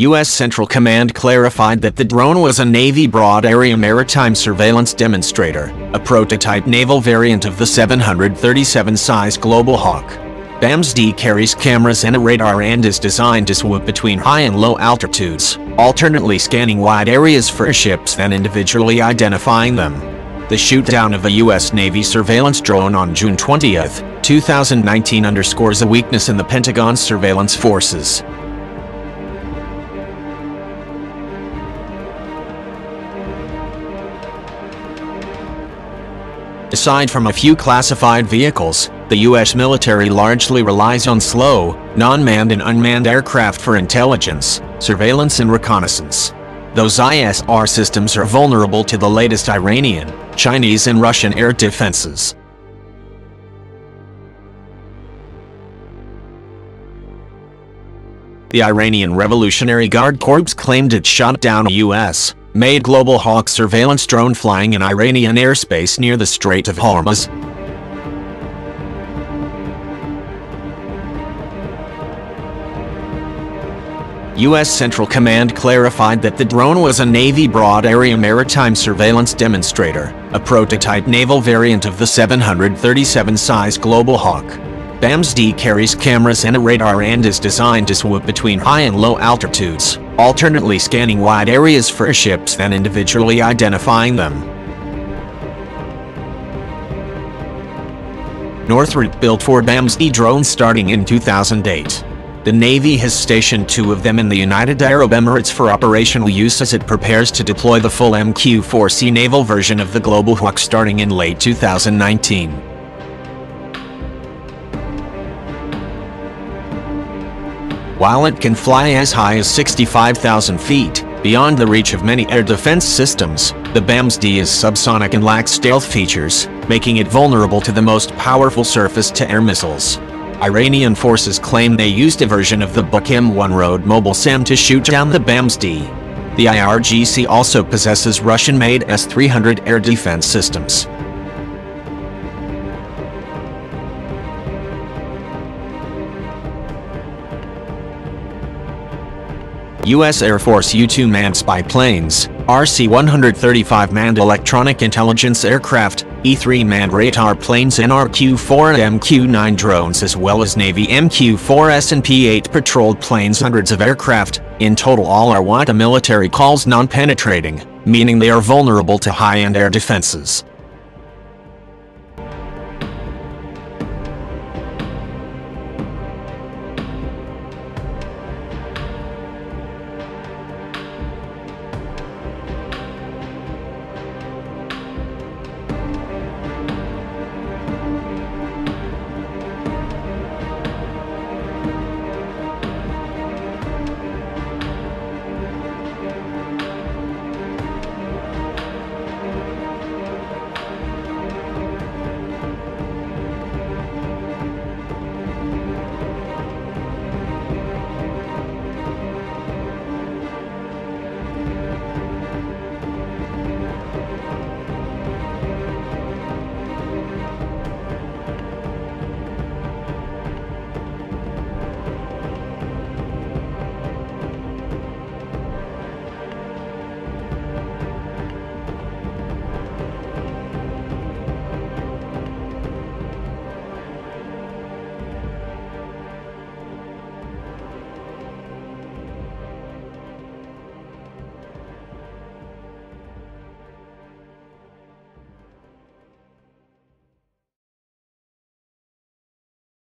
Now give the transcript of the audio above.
U.S. Central Command clarified that the drone was a Navy Broad Area Maritime Surveillance Demonstrator, a prototype naval variant of the 737 size Global Hawk. BAMS-D carries cameras and a radar and is designed to swoop between high and low altitudes, alternately scanning wide areas for ships and individually identifying them. The shootdown of a U.S. Navy surveillance drone on June 20, 2019 underscores a weakness in the Pentagon's surveillance forces. Aside from a few classified vehicles, the U.S. military largely relies on slow, non-manned and unmanned aircraft for intelligence, surveillance and reconnaissance. Those ISR systems are vulnerable to the latest Iranian, Chinese and Russian air defenses. The Iranian Revolutionary Guard Corps claimed it shot down a U.S made Global Hawk surveillance drone flying in Iranian airspace near the Strait of Hormuz. U.S. Central Command clarified that the drone was a Navy Broad Area Maritime Surveillance Demonstrator, a prototype naval variant of the 737 size Global Hawk. BAMS-D carries cameras and a radar and is designed to swoop between high and low altitudes, alternately scanning wide areas for ships and individually identifying them. Northrop built four BAMS-D drones starting in 2008. The Navy has stationed two of them in the United Arab Emirates for operational use as it prepares to deploy the full MQ-4C naval version of the Global Hawk starting in late 2019. While it can fly as high as 65,000 feet, beyond the reach of many air defense systems, the BAMS-D is subsonic and lacks stealth features, making it vulnerable to the most powerful surface-to-air missiles. Iranian forces claim they used a version of the Buk M1 Road mobile SAM to shoot down the BAMS-D. The IRGC also possesses Russian-made S-300 air defense systems. U.S. Air Force U-2 manned spy planes, RC-135 manned electronic intelligence aircraft, E-3 manned radar planes and RQ-4 and MQ-9 drones as well as Navy MQ-4C and P-8 patrolled planes hundreds of aircraft, in total all are what the military calls non-penetrating, meaning they are vulnerable to high-end air defenses.